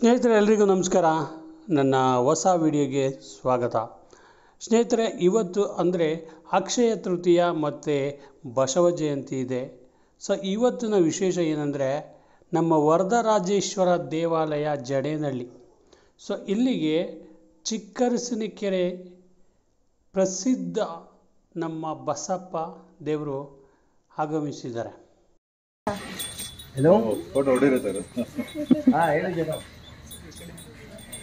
ಸ್ನೇಹಿತರೆ ಎಲ್ರಿಗೂ ನಮಸ್ಕಾರ. ನನ್ನ ಹೊಸ ವಿಡಿಯೋಗೆ ಸ್ವಾಗತ. ಸ್ನೇಹಿತರೆ ಇವತ್ತು ಅಂದರೆ ಅಕ್ಷಯ ತೃತೀಯ ಮತ್ತು ಬಸವ ಜಯಂತಿ ಇದೆ. ಸೊ ಇವತ್ತಿನ ವಿಶೇಷ ಏನಂದರೆ ನಮ್ಮ ವರದರಾಜೇಶ್ವರ ದೇವಾಲಯ ಜಡೇನಹಳ್ಳಿ. ಸೊ ಇಲ್ಲಿಗೆ ಚಿಕ್ಕರಸಿನಕೆರೆ ಪ್ರಸಿದ್ಧ ನಮ್ಮ ಬಸಪ್ಪ ದೇವರು ಆಗಮಿಸಿದ್ದಾರೆ. ಹಲೋ ಫೋಟೋ ಹೊಡಿರುತ್ತೆ ಹಾ ಹೇಳಿ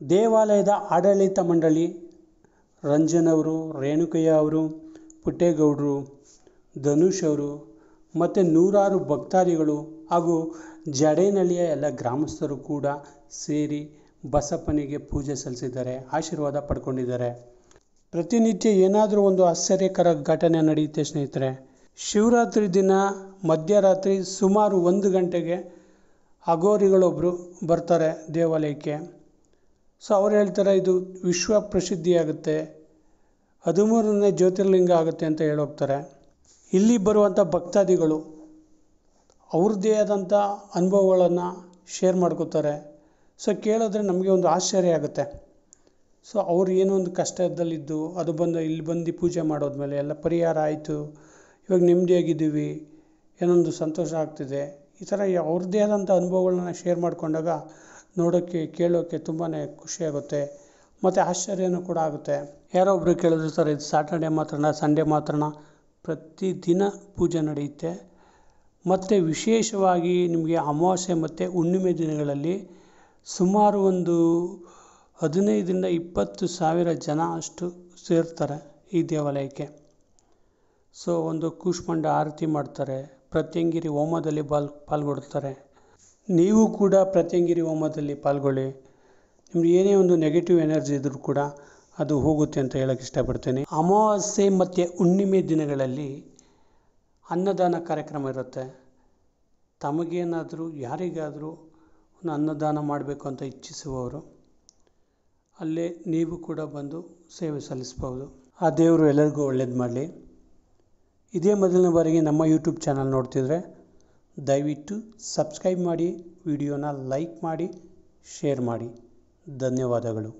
ದೇವಾಲಯದ ಆಡಳಿತ ಮಂಡಳಿ, ರಂಜನ್ ಅವರು, ರೇಣುಕಯ್ಯ ಅವರು, ಪುಟ್ಟೇಗೌಡರು, ಧನುಷ್ ಅವರು ಮತ್ತು ನೂರಾರು ಭಕ್ತಾದಿಗಳು ಹಾಗೂ ಜಡೇನಹಳ್ಳಿಯ ಎಲ್ಲ ಗ್ರಾಮಸ್ಥರು ಕೂಡ ಸೇರಿ ಬಸಪ್ಪನಿಗೆ ಪೂಜೆ ಸಲ್ಲಿಸಿದ್ದಾರೆ, ಆಶೀರ್ವಾದ ಪಡ್ಕೊಂಡಿದ್ದಾರೆ. ಪ್ರತಿನಿತ್ಯ ಏನಾದರೂ ಒಂದು ಆಶ್ಚರ್ಯಕರ ಘಟನೆ ನಡೆಯುತ್ತೆ ಸ್ನೇಹಿತರೆ. ಶಿವರಾತ್ರಿ ದಿನ ಮಧ್ಯರಾತ್ರಿ ಸುಮಾರು ಒಂದು ಗಂಟೆಗೆ ಅಗೋರಿಗಳೊಬ್ಬರು ಬರ್ತಾರೆ ದೇವಾಲಯಕ್ಕೆ. ಸೊ ಅವ್ರು ಹೇಳ್ತಾರೆ, ಇದು ವಿಶ್ವ ಪ್ರಸಿದ್ಧಿಯಾಗುತ್ತೆ ಹದಿಮೂರನೇ ಜ್ಯೋತಿರ್ಲಿಂಗ ಆಗುತ್ತೆ ಅಂತ ಹೇಳೋಗ್ತಾರೆ ಇಲ್ಲಿ ಬರುವಂಥ ಭಕ್ತಾದಿಗಳು, ಅವ್ರದ್ದೇ ಆದಂಥ ಅನುಭವಗಳನ್ನು ಶೇರ್ ಮಾಡ್ಕೋತಾರೆ. ಸೊ ಕೇಳಿದ್ರೆ ನಮಗೆ ಒಂದು ಆಶ್ಚರ್ಯ ಆಗುತ್ತೆ. ಸೊ ಅವ್ರು ಏನೋ ಒಂದು ಕಷ್ಟದಲ್ಲಿದ್ದು, ಅದು ಬಂದು ಇಲ್ಲಿ ಬಂದು ಪೂಜೆ ಮಾಡೋದ್ಮೇಲೆ ಎಲ್ಲ ಪರಿಹಾರ ಆಯಿತು, ಇವಾಗ ನೆಮ್ಮದಿಯಾಗಿದ್ದೀವಿ ಏನೊಂದು ಸಂತೋಷ ಆಗ್ತಿದೆ. ಈ ಥರ ಅವ್ರದ್ದೇ ಆದಂಥ ಅನುಭವಗಳನ್ನ ಶೇರ್ ಮಾಡಿಕೊಂಡಾಗ ನೋಡೋಕ್ಕೆ ಕೇಳೋಕ್ಕೆ ತುಂಬಾ ಖುಷಿಯಾಗುತ್ತೆ ಮತ್ತು ಆಶ್ಚರ್ಯನೂ ಕೂಡ ಆಗುತ್ತೆ. ಯಾರೋ ಒಬ್ಬರು ಕೇಳಿದ್ರು, ಸರ್, ಇದು ಸಾಟರ್ಡೆ ಮಾತ್ರನಾ ಸಂಡೇ ಮಾತ್ರನಾ? ಪ್ರತಿದಿನ ಪೂಜೆ ನಡೆಯುತ್ತೆ. ಮತ್ತು ವಿಶೇಷವಾಗಿ ನಿಮಗೆ ಅಮಾವಾಸ್ಯೆ ಮತ್ತು ಹುಣ್ಣಿಮೆ ದಿನಗಳಲ್ಲಿ ಸುಮಾರು ಒಂದು ಹದಿನೈದರಿಂದ ಇಪ್ಪತ್ತು ಸಾವಿರ ಜನ ಅಷ್ಟು ಸೇರ್ತಾರೆ ಈ ದೇವಾಲಯಕ್ಕೆ. ಸೊ, ಒಂದು ಕೂಷ್ಮಂಡ ಆರತಿ ಮಾಡ್ತಾರೆ. ಪ್ರತ್ಯಂಗಿರಿ ಹೋಮದಲ್ಲಿ ಪಾಲ್, ಪಾಲ್ಗೊಳ್ತಾರೆ. ನೀವು ಕೂಡ ಪ್ರತ್ಯಂಗಿರಿ ಹೋಮದಲ್ಲಿ ಪಾಲ್ಗೊಳ್ಳಿ. ನಿಮ್ಗೆ ಏನೇ ಒಂದು ನೆಗೆಟಿವ್ ಎನರ್ಜಿ ಇದ್ರೂ ಕೂಡ ಅದು ಹೋಗುತ್ತೆ ಅಂತ ಹೇಳಕ್ಕೆ ಇಷ್ಟಪಡ್ತೇನೆ. ಅಮಾವಾಸ್ಯೆ ಮತ್ತು ಹುಣ್ಣಿಮೆ ದಿನಗಳಲ್ಲಿ ಅನ್ನದಾನ ಕಾರ್ಯಕ್ರಮ ಇರುತ್ತೆ. ತಮಗೇನಾದರೂ, ಯಾರಿಗಾದರೂ ಒಂದು ಅನ್ನದಾನ ಮಾಡಬೇಕು ಅಂತ ಇಚ್ಛಿಸುವವರು, ಅಲ್ಲೇ ನೀವು ಕೂಡ ಬಂದು ಸೇವೆ ಸಲ್ಲಿಸ್ಬೋದು. ಆ ದೇವರು ಎಲ್ಲರಿಗೂ ಒಳ್ಳೇದು ಮಾಡಲಿ. ಇದೇ ಮೊದಲನೇ ಬಾರಿಗೆ ನಮ್ಮ ಯೂಟ್ಯೂಬ್ ಚಾನಲ್ ನೋಡ್ತಿದ್ರೆ ದಯವಿಟ್ಟು ಸಬ್ಸ್ಕ್ರೈಬ್ ಮಾಡಿ ವಿಡಿಯೋನ ಲೈಕ್ ಮಾಡಿ ಶೇರ್ ಮಾಡಿ. ಧನ್ಯವಾದಗಳು.